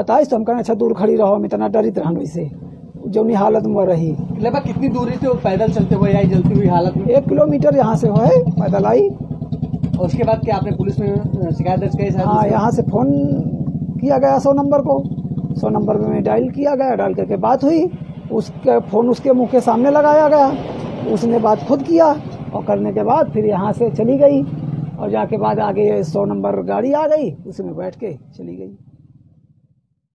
बताइस तो हम कहना अच्छा दूर खड़ी रहो हम इतना डरित रहन वैसे। जौनी हालत में रही। लगभग कितनी दूरी से वो पैदल चलते हुए आई जलती हुई हालत में? एक किलोमीटर यहाँ से है पैदल आई। और उसके बाद क्या आपने पुलिस में शिकायत दर्ज करी हाँ यहाँ से फ़ोन किया गया सौ नंबर को। सौ नंबर में डायल किया गया डायल करके बात हुई। उसके फ़ोन उसके मुँह के सामने लगाया गया। उसने बात खुद किया और करने के बाद फिर यहाँ से चली गई। और जाके बाद आगे सौ नंबर गाड़ी आ गई उसमें बैठ के चली गई।